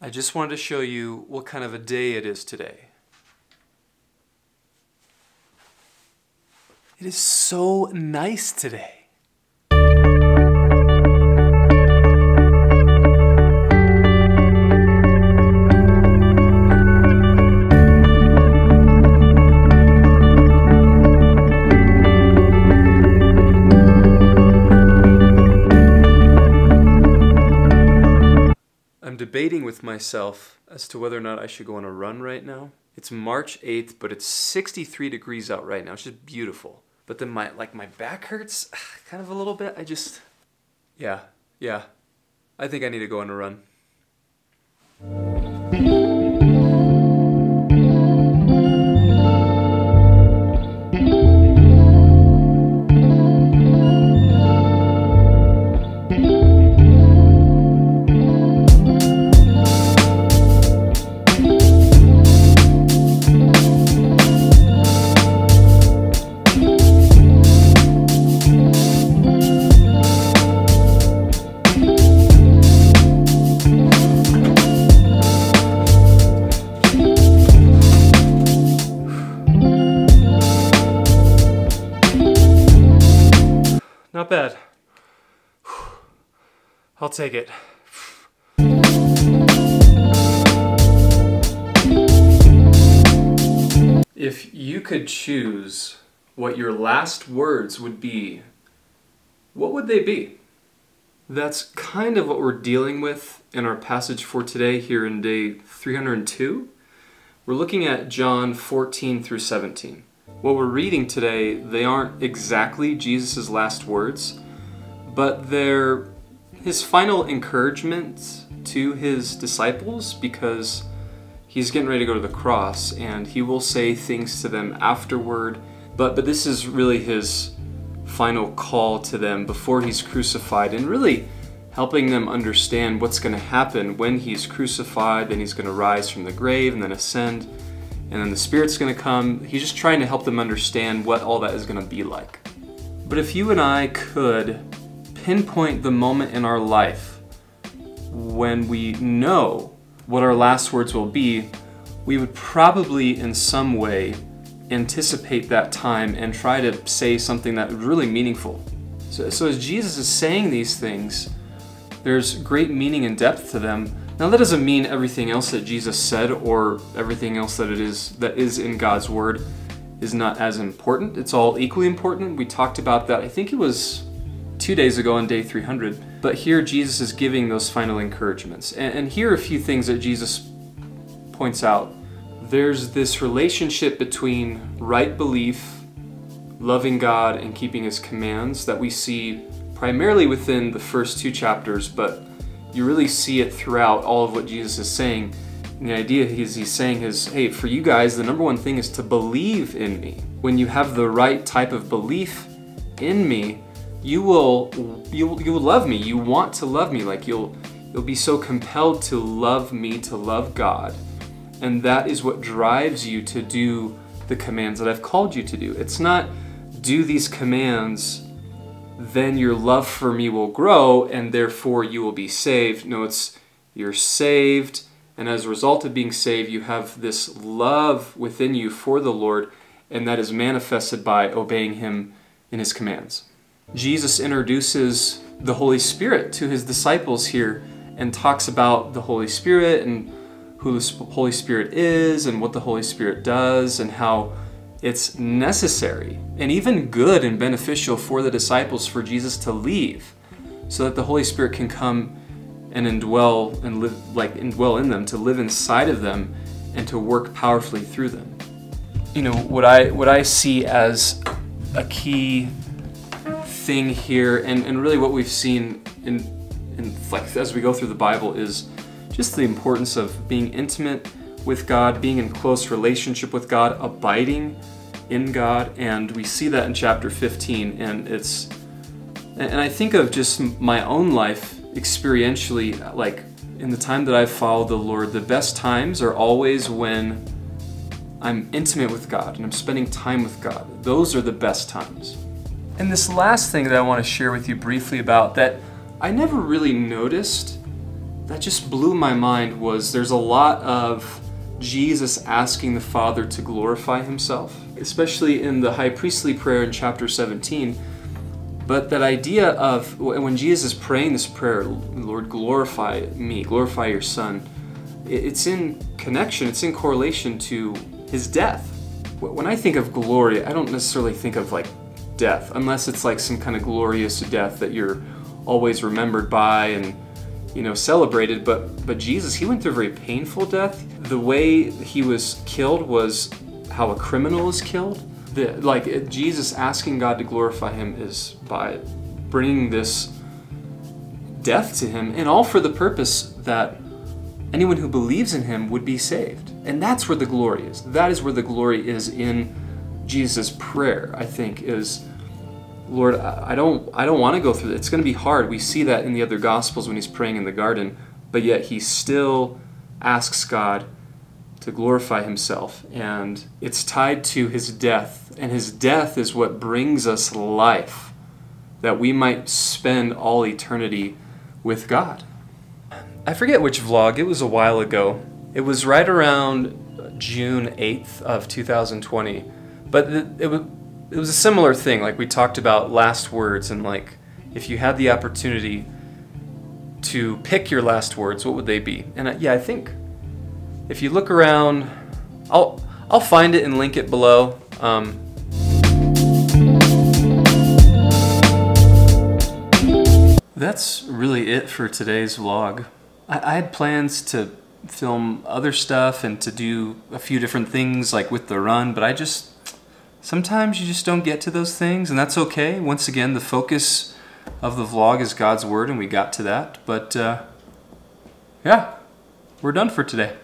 I just wanted to show you what kind of a day it is today. It is so nice today. Debating with myself as to whether or not I should go on a run right now. It's March 8th, but it's 63 degrees out right now. It's just beautiful. But then my like my back hurts kind of a little bit. I just yeah, yeah. I think I need to go on a run. I'll take it. If you could choose what your last words would be, what would they be? That's kind of what we're dealing with in our passage for today here in day 302. We're looking at John 14 through 17. What we're reading today, they aren't exactly Jesus' last words, but they're his final encouragement to his disciples because he's getting ready to go to the cross and he will say things to them afterward. But, but this is really his final call to them before he's crucified and really helping them understand what's going to happen when he's crucified, then he's going to rise from the grave and then ascend, and then the Spirit's going to come. He's just trying to help them understand what all that is going to be like. But if you and I could pinpoint the moment in our life when we know what our last words will be, we would probably in some way anticipate that time and try to say something that was really meaningful. So, so as Jesus is saying these things, there's great meaning and depth to them. Now that doesn't mean everything else that Jesus said or everything else that it is that is in God's word is not as important. It's all equally important. We talked about that. I think it was two days ago on day 300. But here Jesus is giving those final encouragements. And, and here are a few things that Jesus points out. There's this relationship between right belief, loving God, and keeping His commands that we see primarily within the first two chapters, but you really see it throughout all of what Jesus is saying. And the idea is he's saying is, hey, for you guys, the number one thing is to believe in me. When you have the right type of belief in me, you will you you will love me. You want to love me. Like you'll you'll be so compelled to love me, to love God. And that is what drives you to do the commands that I've called you to do. It's not do these commands then your love for me will grow and therefore you will be saved. No, it's you're saved and as a result of being saved you have this love within you for the Lord and that is manifested by obeying him in his commands. Jesus introduces the Holy Spirit to his disciples here and talks about the Holy Spirit and who the Holy Spirit is and what the Holy Spirit does and how it's necessary and even good and beneficial for the disciples for Jesus to leave so that the Holy Spirit can come and indwell and live like indwell in them to live inside of them and to work powerfully through them. You know, what I what I see as a key thing here and, and really what we've seen in, in like as we go through the Bible is just the importance of being intimate with God, being in close relationship with God, abiding in God, and we see that in chapter 15 and it's and I think of just my own life experientially like in the time that I've followed the Lord, the best times are always when I'm intimate with God and I'm spending time with God. Those are the best times. And this last thing that I want to share with you briefly about that I never really noticed, that just blew my mind, was there's a lot of Jesus asking the Father to glorify himself, especially in the high priestly prayer in chapter 17. But that idea of when Jesus is praying this prayer, Lord, glorify me, glorify your Son, it's in connection, it's in correlation to his death. When I think of glory, I don't necessarily think of like death, unless it's like some kind of glorious death that you're always remembered by and you know celebrated. But but Jesus, he went through a very painful death. The way he was killed was how a criminal is killed. The, like Jesus asking God to glorify him is by bringing this death to him, and all for the purpose that anyone who believes in him would be saved. And that's where the glory is. That is where the glory is in Jesus' prayer, I think, is Lord, I don't I don't want to go through it. It's going to be hard. We see that in the other gospels when he's praying in the garden, but yet he still asks God to glorify himself and it's tied to his death and his death is what brings us life that we might spend all eternity with God. I forget which vlog, it was a while ago. It was right around June 8th of 2020. But it, it, was, it was a similar thing, like we talked about last words and like if you had the opportunity to pick your last words, what would they be? And uh, yeah, I think if you look around, I'll, I'll find it and link it below. Um, that's really it for today's vlog. I, I had plans to film other stuff and to do a few different things like with the run, but I just, sometimes you just don't get to those things and that's okay. Once again, the focus of the vlog is God's Word and we got to that, but uh, yeah, we're done for today.